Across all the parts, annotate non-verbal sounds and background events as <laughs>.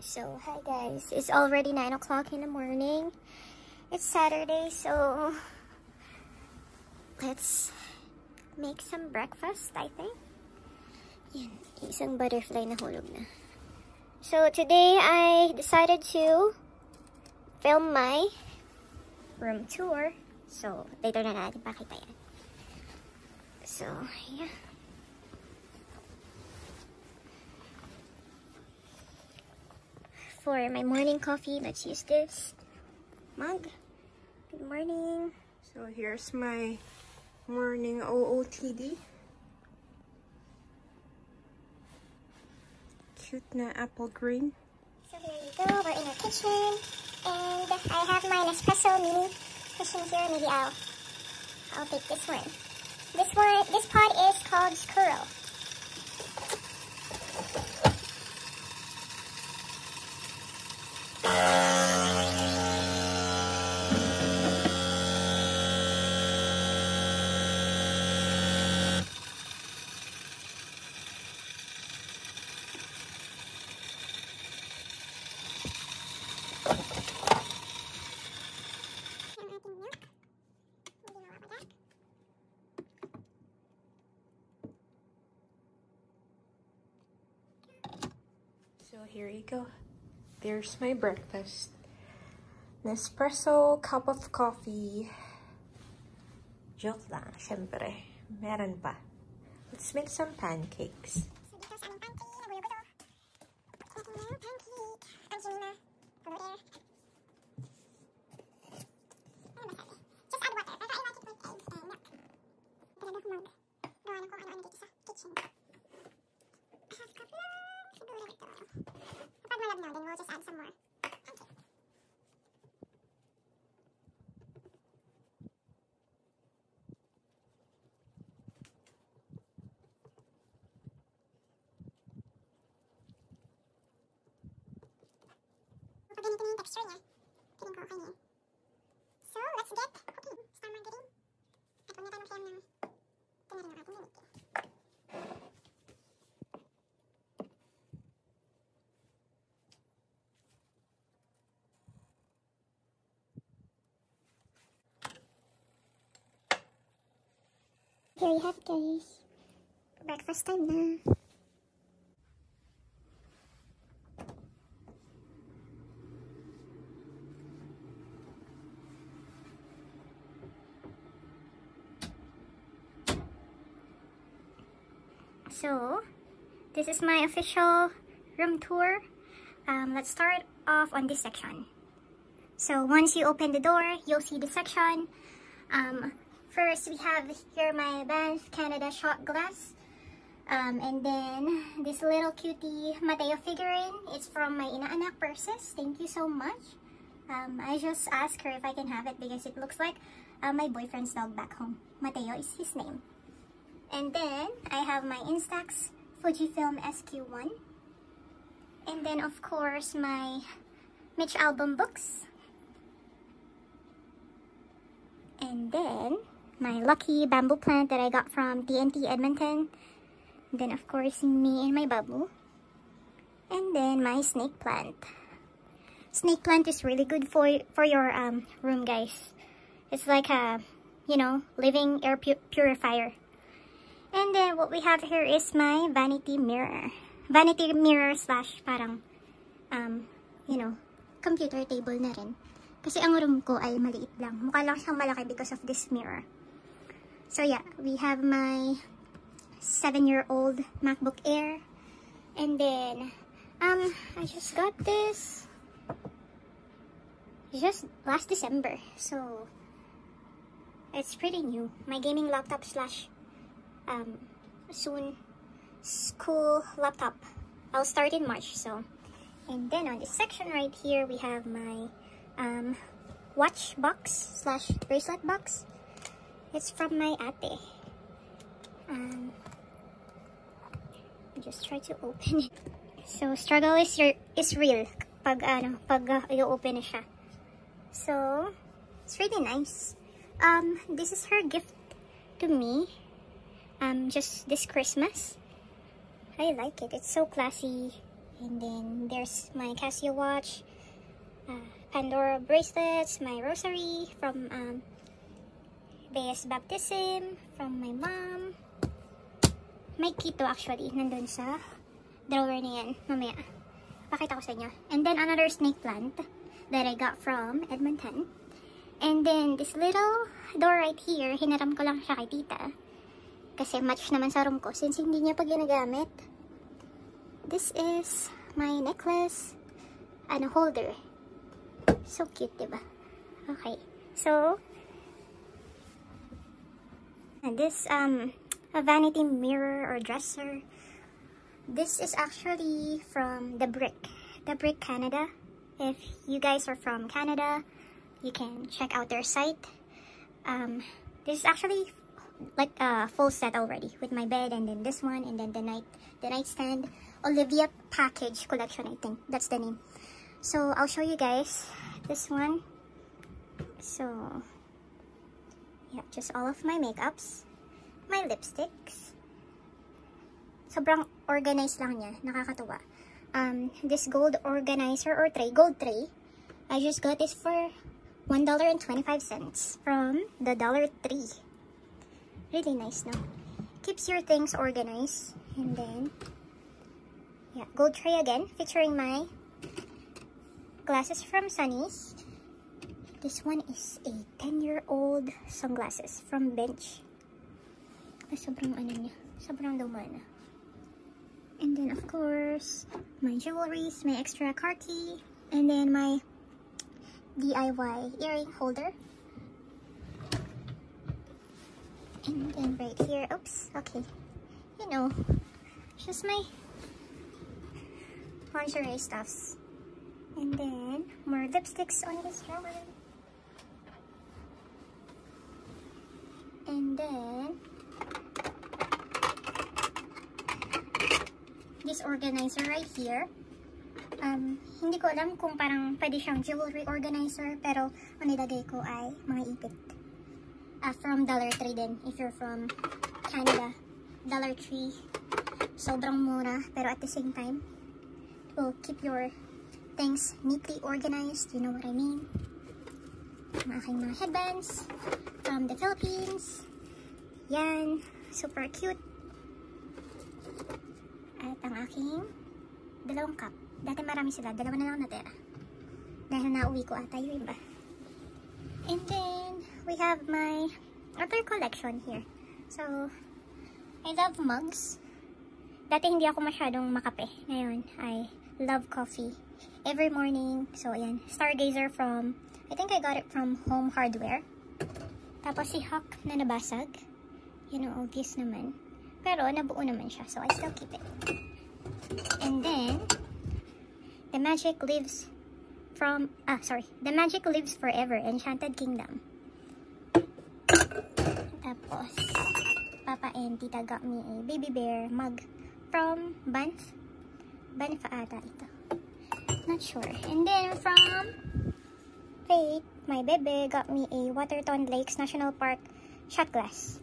So, hi guys. It's already 9 o'clock in the morning. It's Saturday, so let's make some breakfast, I think. Yan, isang butterfly na hulog na. So, today I decided to film my room tour. So, later na natin pakita yan. So, yeah. for my morning coffee, let's use this mug. Good morning. So here's my morning OOTD. Cute na apple green. So here you go, we're in our kitchen. And I have my Nespresso mini machine here. Maybe I'll, I'll take this one. This one, this pod is called Curl. go. There's my breakfast. Nespresso, cup of coffee. Joke lang, syempre. Meron pa. Let's make some pancakes. So, let's get cooking. Star margarine. At huwag na tayo mag-flame ng Here we have guys. Breakfast time now. This is my official room tour. Um, let's start off on this section. So once you open the door, you'll see the section. Um, first, we have here my Banff Canada shot glass. Um, and then this little cutie Mateo figurine. It's from my Inaanak purses. Thank you so much. Um, I just asked her if I can have it because it looks like uh, my boyfriend's dog back home. Mateo is his name. And then I have my Instax Fujifilm SQ1. And then of course my Mitch album books. And then my lucky bamboo plant that I got from TNT Edmonton. And then of course me and my bubble, And then my snake plant. Snake plant is really good for for your um, room guys. It's like a, you know, living air pu purifier. And then what we have here is my vanity mirror. Vanity mirror slash parang, um, you know, computer table na rin. Kasi ang room ko ay maliit lang. Mukha lang siyang malaki because of this mirror. So yeah, we have my 7-year-old MacBook Air. And then, um, I just got this just last December. So, it's pretty new. My gaming laptop slash um, soon school laptop. I'll start in March, so. And then on this section right here, we have my um, watch box slash bracelet box. It's from my ate. Um, just try to open it. So, struggle is, your, is real pag, ano, pag uh, open na siya. So, it's really nice. Um, this is her gift to me um, just this Christmas. I like it. It's so classy. And then there's my Casio watch, uh, Pandora bracelets, my rosary from um, baptism, from my mom. May kito actually, nandun sa drawer niyan. Mamaya, pakita ko sa inyo. And then another snake plant that I got from Edmonton. And then this little door right here, hinaram ko lang siya kay tita. Kasi match naman sa room ko since hindi niya pa ginagamit. This is my necklace and a holder. So cute, ba? Diba? Okay. So and this um a vanity mirror or dresser. This is actually from The Brick. The Brick Canada. If you guys are from Canada, you can check out their site. Um, this is actually like a uh, full set already with my bed and then this one and then the night the nightstand Olivia package collection I think that's the name so I'll show you guys this one so yeah just all of my makeups my lipsticks sobrang organized lang niya nakakatuwa um this gold organizer or tray gold tray I just got this for $1.25 from the Dollar Tree really nice now. Keeps your things organized. And then, yeah, gold tray again, featuring my glasses from Sunny's. This one is a 10-year-old sunglasses from Bench. Ah, sobrang ano niya. Sobrang dumana. And then, of course, my jewelries, my extra car key, and then my DIY earring holder. and then right here, oops, okay, you know, just my lingerie stuffs. And then, more lipsticks on this drawer. And then, this organizer right here. Um, hindi ko alam kung parang pwede siyang jewelry organizer, pero ang nilagay ko ay mga ipit uh, from Dollar Tree din if you're from Canada. Dollar Tree. Sobrang mura pero at the same time it will keep your things neatly organized. You know what I mean? Ang aking mga headbands from the Philippines. Yan. Super cute. At ang aking dalawang cup. Dati marami sila. Dalawa na lang natira. Dahil nauwi ko ata yung iba. And then, we have my other collection here. So, I love mugs. Dati hindi ako masyadong makape. Ngayon, I love coffee. Every morning. So, ayan. Stargazer from, I think I got it from Home Hardware. Tapos si Hawk na nabasag. Yun ang obvious naman. Pero, nabuo naman siya. So, I still keep it. And then, the magic lives from, ah, sorry, The Magic Lives Forever, Enchanted Kingdom. Tapos, Papa and Tita got me a baby bear mug from Banff. Banff ata ito. Not sure. And then from Faith, my baby got me a Waterton Lakes National Park shot glass.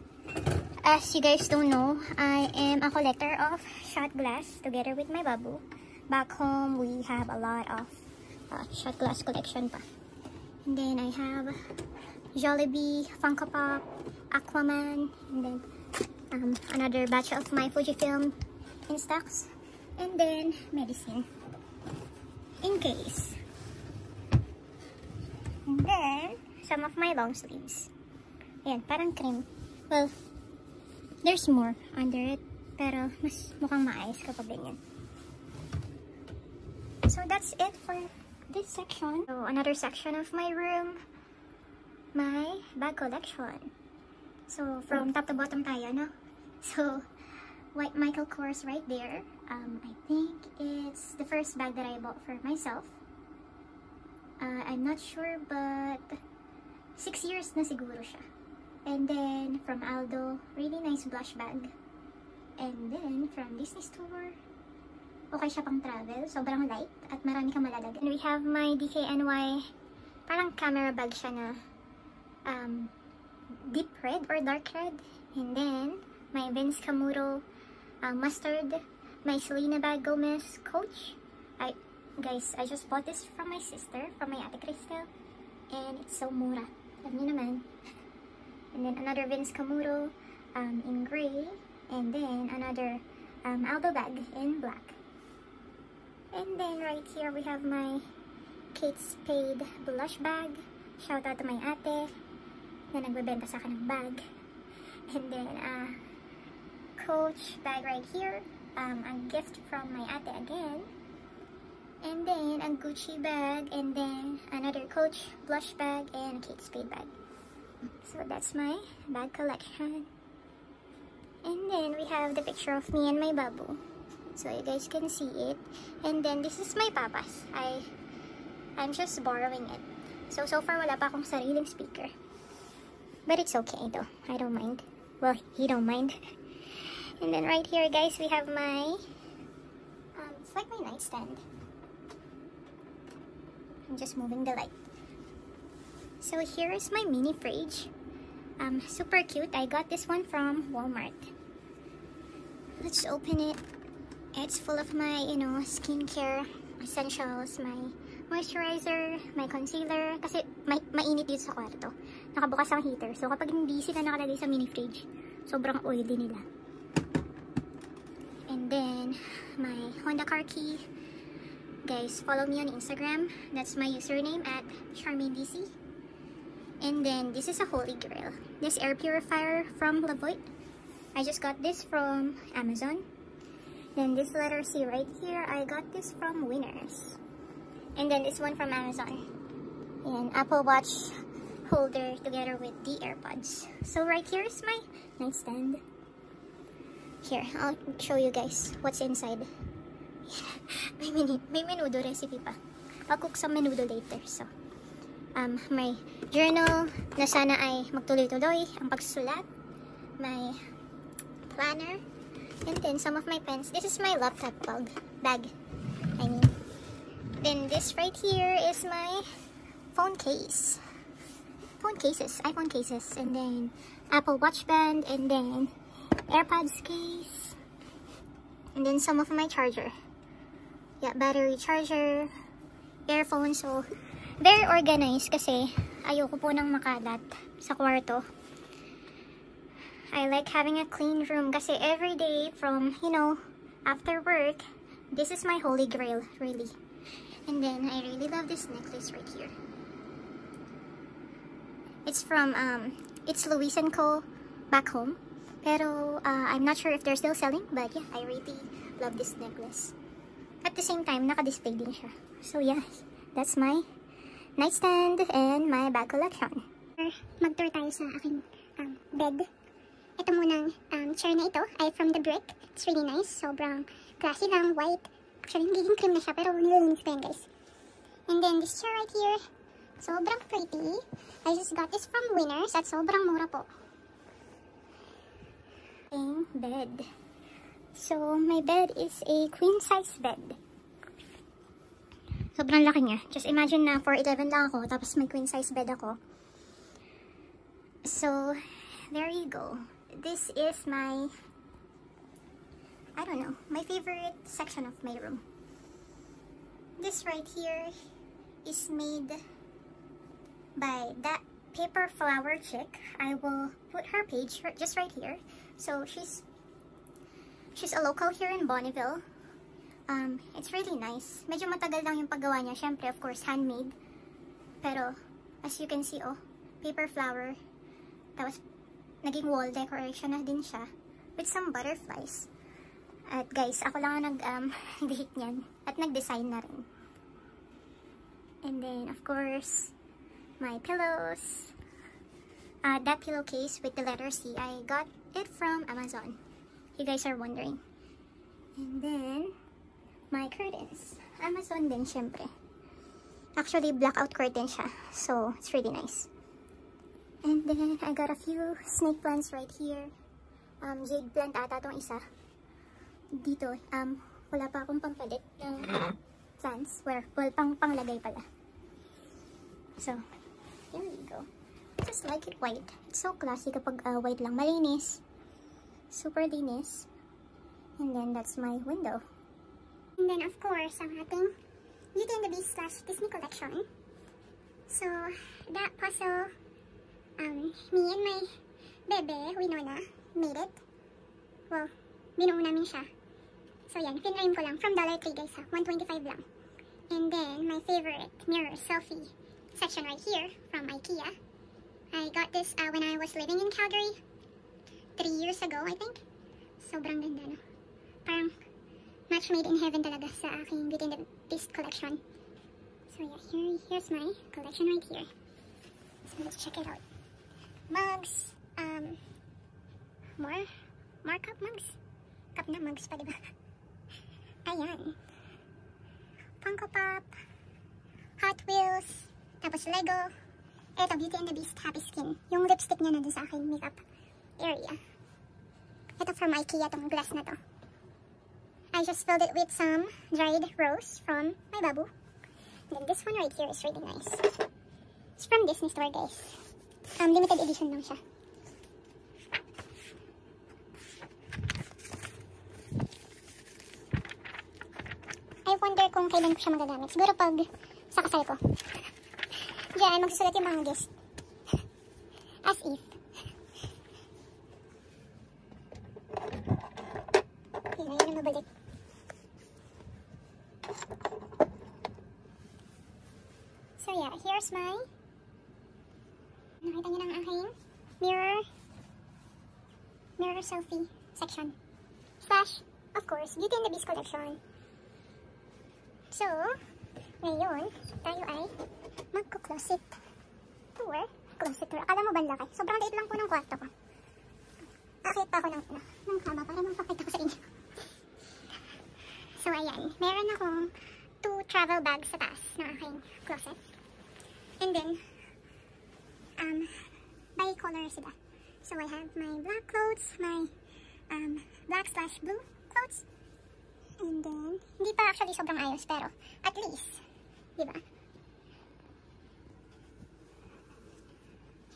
As you guys don't know, I am a collector of shot glass together with my babu. Back home, we have a lot of uh, shot glass collection pa. And then I have Jollibee, Funko Pop, Aquaman, and then um, another batch of my Fujifilm in stocks. And then medicine. In case. And then some of my long sleeves. Ayan, parang cream. Well, there's more under it. Pero mas mukhang maayos kapag ganyan. So that's it for this section. So another section of my room, my bag collection. So from top to bottom tayo, no? So White Michael Kors right there. Um, I think it's the first bag that I bought for myself. Uh, I'm not sure but 6 years na siguro siya. And then from Aldo, really nice blush bag. And then from Disney Store, okay siya pang travel. Sobrang light at marami kang malalag. And we have my DKNY, parang camera bag siya na um, deep red or dark red. And then, my Vince Camuro uh, mustard, my Selena Bag Gomez Coach. I, guys, I just bought this from my sister, from my Ate Crystal. And it's so mura. Alam niyo naman. <laughs> And then another Vince Camuro um, in gray. And then another um, Aldo bag in black. And then right here, we have my Kate Spade blush bag. Shout out to my ate na nagbebenta sa akin ng bag. And then, uh, Coach bag right here. Um, a gift from my ate again. And then, a Gucci bag. And then, another Coach blush bag and Kate Spade bag. So, that's my bag collection. And then, we have the picture of me and my bubble so you guys can see it and then this is my papas I I'm just borrowing it so so far wala pa akong sariling speaker but it's okay though I don't mind well he don't mind <laughs> and then right here guys we have my um, it's like my nightstand I'm just moving the light so here is my mini fridge um super cute I got this one from Walmart let's open it It's full of my, you know, skincare essentials, my moisturizer, my concealer, kasi may, mainit dito sa kwarto. Nakabukas ang heater. So, kapag hindi sila nakalagay sa mini fridge, sobrang oily nila. And then, my Honda car key. Guys, follow me on Instagram. That's my username at charmaindc. And then, this is a holy grail. This air purifier from Lavoit. I just got this from Amazon. Then this letter C right here, I got this from Winners. And then this one from Amazon. And Apple Watch holder together with the AirPods. So right here is my nightstand. Here, I'll show you guys what's inside. <laughs> may, menu, may menudo recipe pa. I'll cook some menudo later. So, um, my journal na sana ay magtuloy-tuloy ang pagsulat. My planner. And then some of my pens. This is my laptop bag. Bag. I mean. Then this right here is my phone case. Phone cases. iPhone cases. And then Apple Watch band. And then AirPods case. And then some of my charger. Yeah, battery charger. Earphone. So, very organized kasi ayoko po nang makalat sa kwarto. I like having a clean room because every day from, you know, after work, this is my holy grail, really. And then, I really love this necklace right here. It's from, um, it's Louis & Co. back home. Pero, uh, I'm not sure if they're still selling, but yeah, I really love this necklace. At the same time, naka-display din siya. So yeah, that's my nightstand and my bag collection. Mag-tour tayo sa aking um, bed. Ito munang um, chair na ito ay from the brick. It's really nice. Sobrang classy lang, white. Actually, nagiging cream na siya, pero nililinis ko yan, guys. And then, this chair right here, sobrang pretty. I just got this from Winners at sobrang mura po. In bed. So, my bed is a queen-size bed. Sobrang laki niya. Just imagine na 4'11 lang ako, tapos may queen-size bed ako. So, go. This is my, I don't know, my favorite section of my room. This right here is made by that paper flower chick. I will put her page just right here. So she's she's a local here in Bonneville. Um, it's really nice. Medyo matagal lang yung paggawa niya. Siyempre, of course, handmade. Pero, as you can see, oh, paper flower. That was. naging wall decoration na din siya with some butterflies. At guys, ako lang ang nag-date um, <laughs> niyan at nag-design na rin. And then, of course, my pillows. Uh, that pillowcase with the letter C, I got it from Amazon. You guys are wondering. And then, my curtains. Amazon din, syempre. Actually, blackout curtain siya. So, it's really nice. And then, I got a few snake plants right here. Um, jade plant ata tong isa. Dito, um, wala pa akong pampalit ng plants. Where, well, pang panglagay pala. So, here we go. Just like it white. It's so classy kapag uh, white lang. Malinis. Super linis. And then, that's my window. And then, of course, ang ating Beauty and the Beast slash Disney collection. So, that puzzle um, me and my bebe, Winona, made it. Well, binuo namin siya. So yan, pinrame ko lang. From Dollar Tree guys ha, 125 lang. And then, my favorite mirror selfie section right here from Ikea. I got this uh, when I was living in Calgary three years ago, I think. Sobrang ganda, no? Parang match made in heaven talaga sa aking Beauty and the Beast collection. So yeah, here, here's my collection right here. So let's check it out. mugs, um, more, more cup mugs. Cup na mugs pa, diba? <laughs> Ayan. Funko Pop, Hot Wheels, tapos Lego. Eto, Beauty and the Beast Happy Skin. Yung lipstick niya na dun sa akin makeup area. Ito from Ikea, tong glass na to. I just filled it with some dried rose from my babu. And then this one right here is really nice. It's from Disney Store, guys um, limited edition lang siya. I wonder kung kailan ko siya magagamit. Siguro pag sa kasal ko. Diyan, magsusulat yung mga guest. As if. selfie section slash, of course, Beauty and the Beast collection. So, ngayon, tayo ay magko-closet tour. Closet tour. Akala mo ba laki? Sobrang liit lang po ng kwarto ko. Akit pa ako ng, ano, ng kama para mapakita ko sa inyo. so, ayan. Meron akong two travel bags sa taas ng aking closet. And then, um, by color sila. So I have my black clothes, my um, black slash blue clothes. And then, hindi pa actually sobrang ayos, pero at least, di ba?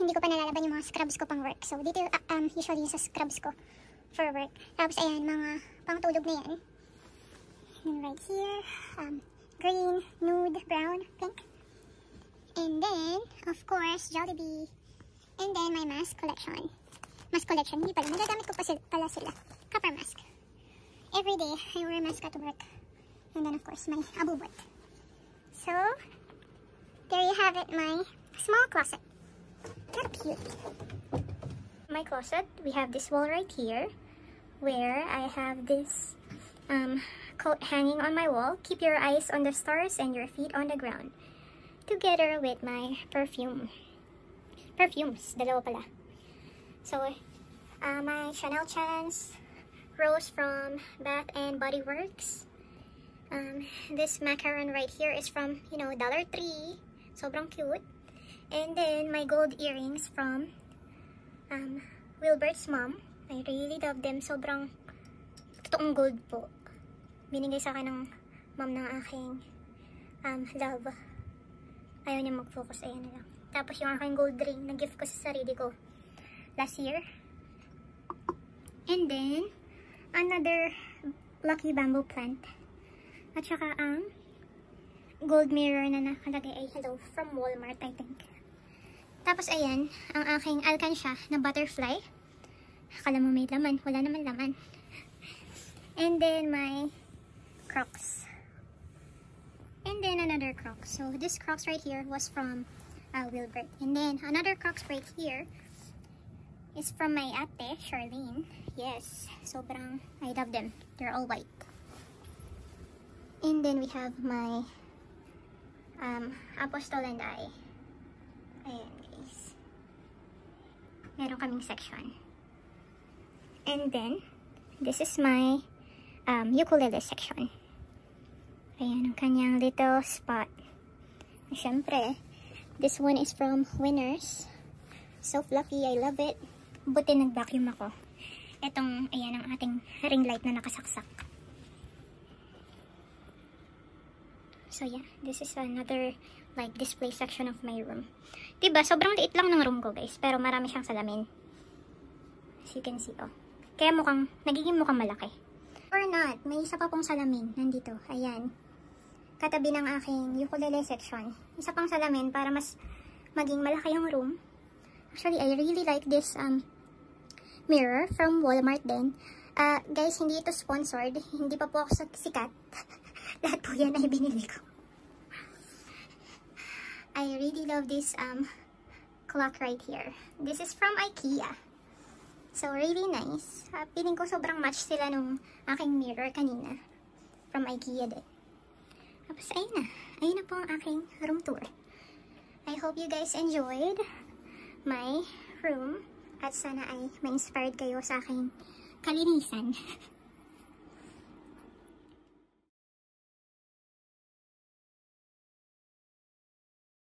Hindi ko pa nalalaban yung mga scrubs ko pang work. So, dito uh, um, usually sa scrubs ko for work. Tapos, ayan, mga pangtulog na yan. And right here, um, green, nude, brown, pink. And then, of course, Jollibee. And then, my mask collection. mask collection. Hindi pala. Nagagamit ko pa sila, pala sila. Copper mask. Every day, I wear mask at work. And then, of course, my abubot. So, there you have it, my small closet. How cute. My closet, we have this wall right here where I have this um, coat hanging on my wall. Keep your eyes on the stars and your feet on the ground. Together with my perfume. Perfumes, dalawa pala. So, uh, my Chanel Chance rose from Bath and Body Works. Um, this macaron right here is from, you know, Dollar Tree. Sobrang cute. And then, my gold earrings from um, Wilbert's mom. I really love them. Sobrang totoong gold po. Binigay sa akin ng mom ng aking um, love. Ayaw niya mag-focus. Ayan na lang. Tapos yung aking gold ring, na gift ko sa sarili ko last year. And then, another lucky bamboo plant. At saka ang gold mirror na nakalagay ay hello from Walmart, I think. Tapos ayan, ang aking alkansya na butterfly. Akala mo may laman. Wala naman laman. And then my crocs. And then another crocs. So this crocs right here was from uh, Wilbert. And then another crocs right here is from my ate, Charlene. Yes, sobrang, I love them. They're all white. And then we have my um, Apostol and I. Ayan guys. Meron kaming section. And then, this is my um, ukulele section. Ayan ang kanyang little spot. Siyempre, this one is from Winners. So fluffy, I love it. Buti nag-vacuum ako. Itong, ayan ang ating ring light na nakasaksak. So yeah, this is another like display section of my room. Diba, sobrang liit lang ng room ko guys, pero marami siyang salamin. As you can see, oh. Kaya mukhang, nagiging mukhang malaki. Or not, may isa pa pong salamin nandito. Ayan. Katabi ng aking ukulele section. Isa pang salamin para mas maging malaki yung room. Actually, I really like this um, mirror from Walmart din. Uh, guys, hindi ito sponsored. Hindi pa po ako sikat. <laughs> Lahat po yan ay binili ko. I really love this um, clock right here. This is from Ikea. So, really nice. Uh, ah, piling ko sobrang match sila nung aking mirror kanina. From Ikea din. Tapos, ayun na. Ayun na po ang aking room tour. I hope you guys enjoyed my room at sana ay ma-inspired kayo sa aking kalinisan. <laughs>